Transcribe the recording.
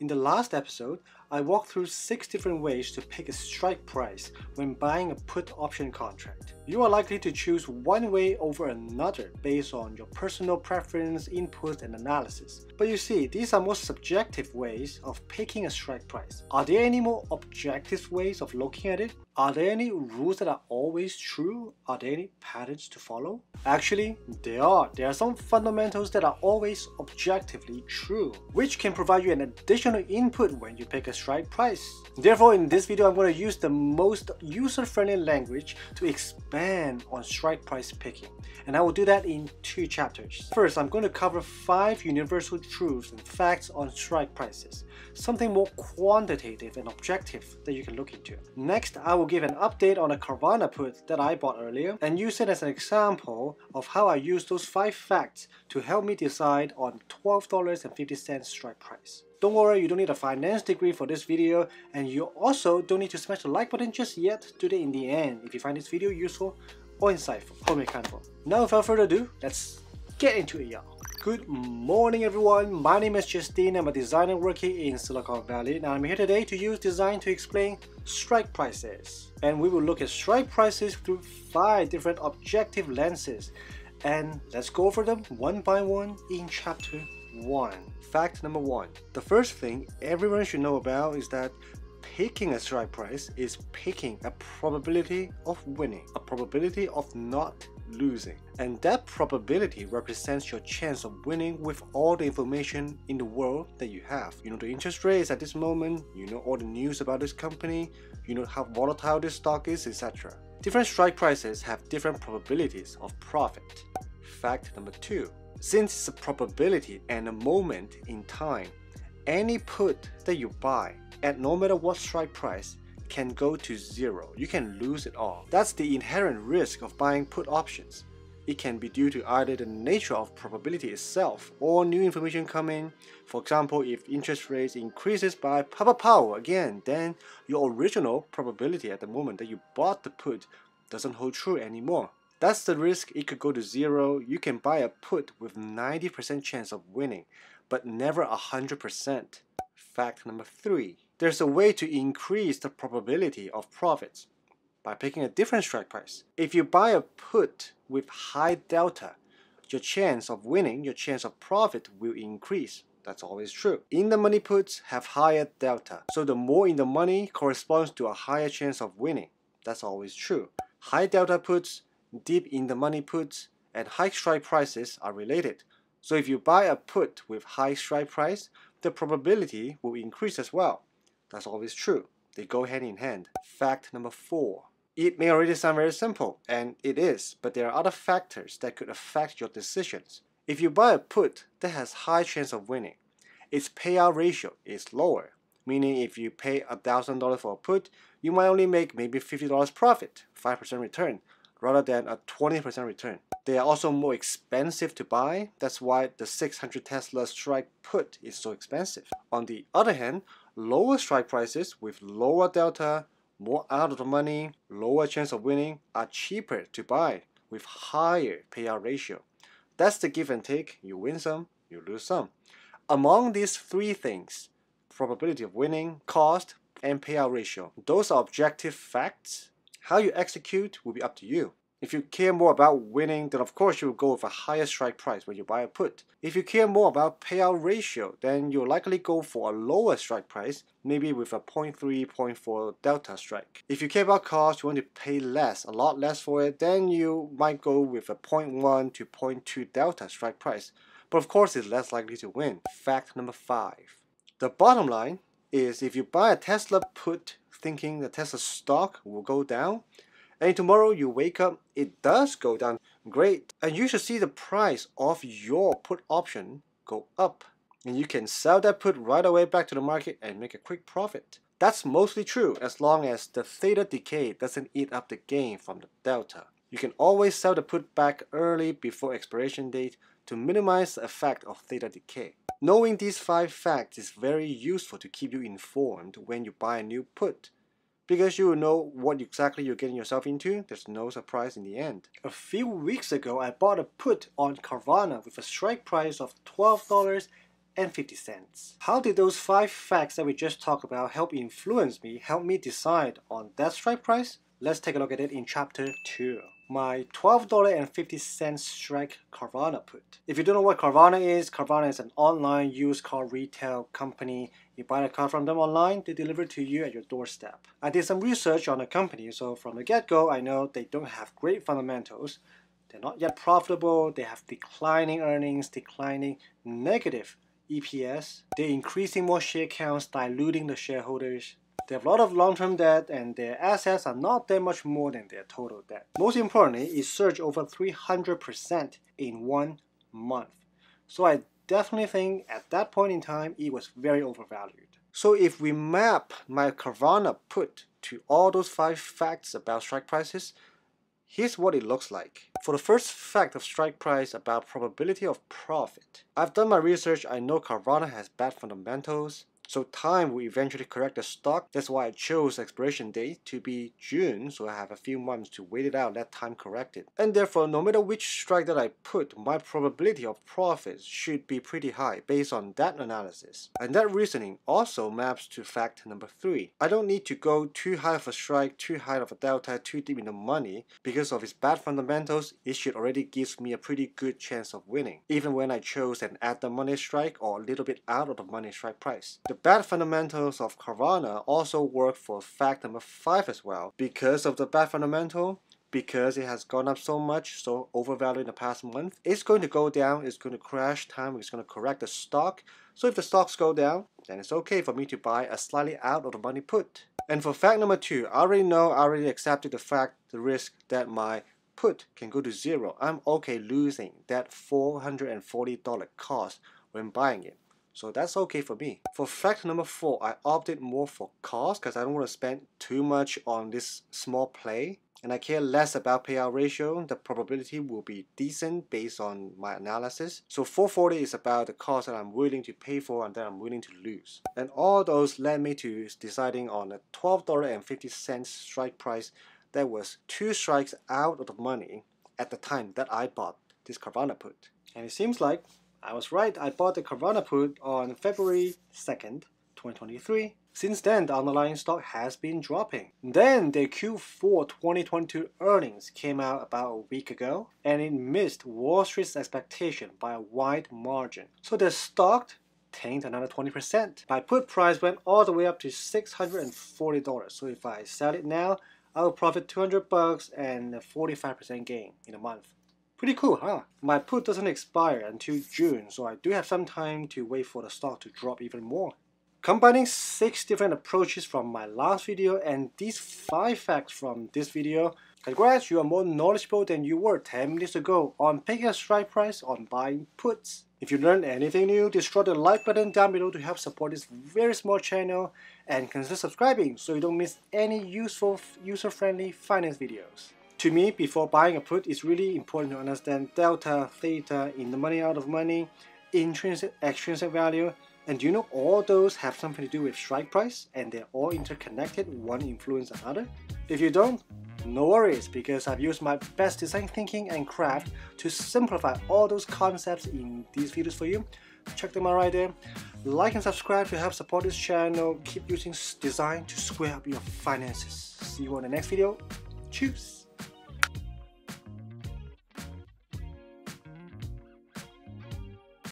In the last episode, I walked through 6 different ways to pick a strike price when buying a put option contract. You are likely to choose one way over another based on your personal preference, input, and analysis. But you see, these are more subjective ways of picking a strike price. Are there any more objective ways of looking at it? Are there any rules that are always true? Are there any patterns to follow? Actually, there are. There are some fundamentals that are always objectively true, which can provide you an additional input when you pick a strike price. Therefore, in this video, I'm going to use the most user-friendly language to expand on strike price picking. And I will do that in two chapters. First, I'm going to cover five universal truths and facts on strike prices, something more quantitative and objective that you can look into. Next, I will give an update on a Carvana put that I bought earlier and use it as an example of how I use those 5 facts to help me decide on $12.50 strike price. Don't worry, you don't need a finance degree for this video and you also don't need to smash the like button just yet, do that in the end if you find this video useful or insightful or mechanical. Now without further ado, let's get into it y'all. Good morning everyone, my name is Justeen, I'm a designer working in Silicon Valley and I'm here today to use design to explain strike prices. And we will look at strike prices through 5 different objective lenses and let's go over them one by one in chapter 1. Fact number 1. The first thing everyone should know about is that picking a strike price is picking a probability of winning, a probability of not losing. And that probability represents your chance of winning with all the information in the world that you have. You know the interest rates at this moment, you know all the news about this company, you know how volatile this stock is, etc. Different strike prices have different probabilities of profit. Fact number two. Since it's a probability and a moment in time, any put that you buy at no matter what strike price can go to zero. You can lose it all. That's the inherent risk of buying put options. It can be due to either the nature of probability itself or new information coming. For example, if interest rates increases by Papa Powell again, then your original probability at the moment that you bought the put doesn't hold true anymore. That's the risk it could go to zero. You can buy a put with 90% chance of winning, but never 100%. Fact number three there's a way to increase the probability of profits by picking a different strike price. If you buy a put with high delta, your chance of winning, your chance of profit will increase. That's always true. In the money puts have higher delta. So the more in the money corresponds to a higher chance of winning. That's always true. High delta puts, deep in the money puts, and high strike prices are related. So if you buy a put with high strike price, the probability will increase as well. That's always true. They go hand in hand. Fact number four. It may already sound very simple, and it is, but there are other factors that could affect your decisions. If you buy a put that has high chance of winning, its payout ratio is lower, meaning if you pay $1,000 for a put, you might only make maybe $50 profit, 5% return, rather than a 20% return. They are also more expensive to buy, that's why the 600 Tesla strike put is so expensive. On the other hand, Lower strike prices with lower delta, more out of the money, lower chance of winning are cheaper to buy with higher payout ratio. That's the give and take. You win some, you lose some. Among these three things, probability of winning, cost, and payout ratio, those are objective facts. How you execute will be up to you. If you care more about winning, then of course you will go with a higher strike price when you buy a put. If you care more about payout ratio, then you'll likely go for a lower strike price, maybe with a 0.3, 0.4 delta strike. If you care about cost, you want to pay less, a lot less for it, then you might go with a 0.1 to 0.2 delta strike price. But of course, it's less likely to win. Fact number five. The bottom line is if you buy a Tesla put thinking the Tesla stock will go down, and tomorrow you wake up, it does go down. Great. And you should see the price of your put option go up. And you can sell that put right away back to the market and make a quick profit. That's mostly true as long as the theta decay doesn't eat up the gain from the delta. You can always sell the put back early before expiration date to minimize the effect of theta decay. Knowing these five facts is very useful to keep you informed when you buy a new put because you will know what exactly you're getting yourself into. There's no surprise in the end. A few weeks ago, I bought a put on Carvana with a strike price of $12.50. and 50 cents. How did those 5 facts that we just talked about help influence me, help me decide on that strike price? Let's take a look at it in chapter 2 my $12.50 strike Carvana put. If you don't know what Carvana is, Carvana is an online used car retail company. You buy a car from them online, they deliver it to you at your doorstep. I did some research on the company, so from the get-go, I know they don't have great fundamentals. They're not yet profitable, they have declining earnings, declining negative EPS. They're increasing more share counts, diluting the shareholders. They have a lot of long-term debt and their assets are not that much more than their total debt. Most importantly, it surged over 300% in one month. So I definitely think at that point in time, it was very overvalued. So if we map my Carvana put to all those five facts about strike prices, here's what it looks like. For the first fact of strike price about probability of profit, I've done my research, I know Carvana has bad fundamentals, so time will eventually correct the stock. That's why I chose expiration date to be June, so I have a few months to wait it out, let time correct it. And therefore, no matter which strike that I put, my probability of profits should be pretty high based on that analysis. And that reasoning also maps to fact number three. I don't need to go too high of a strike, too high of a delta, too deep in the money. Because of its bad fundamentals, it should already gives me a pretty good chance of winning, even when I chose an at the money strike or a little bit out of the money strike price. The bad fundamentals of Carvana also work for fact number 5 as well. Because of the bad fundamental, because it has gone up so much, so overvalued in the past month, it's going to go down, it's going to crash time, it's going to correct the stock. So if the stocks go down, then it's okay for me to buy a slightly out of the money put. And for fact number two, I already know, I already accepted the fact, the risk that my put can go to zero. I'm okay losing that $440 cost when buying it. So that's okay for me. For fact number four, I opted more for cost because I don't want to spend too much on this small play and I care less about payout ratio, the probability will be decent based on my analysis. So 440 is about the cost that I'm willing to pay for and that I'm willing to lose. And all those led me to deciding on a $12.50 strike price that was two strikes out of the money at the time that I bought this Carvana put. And it seems like I was right, I bought the Carvana put on February 2nd, 2023. Since then, the underlying stock has been dropping. Then the Q4 2022 earnings came out about a week ago and it missed Wall Street's expectation by a wide margin. So the stock tanked another 20%. My put price went all the way up to $640. So if I sell it now, I will profit 200 bucks and a 45% gain in a month. Pretty cool, huh? My put doesn't expire until June, so I do have some time to wait for the stock to drop even more. Combining 6 different approaches from my last video and these 5 facts from this video, congrats, you are more knowledgeable than you were 10 minutes ago on picking a strike price on buying puts. If you learned anything new, destroy the like button down below to help support this very small channel and consider subscribing so you don't miss any useful, user-friendly finance videos. To me, before buying a put, it's really important to understand delta, theta, in the money, out of money, intrinsic, extrinsic value, and you know all those have something to do with strike price and they're all interconnected, one influence another? If you don't, no worries because I've used my best design thinking and craft to simplify all those concepts in these videos for you. Check them out right there. Like and subscribe to help support this channel. Keep using design to square up your finances. See you on the next video. Cheers!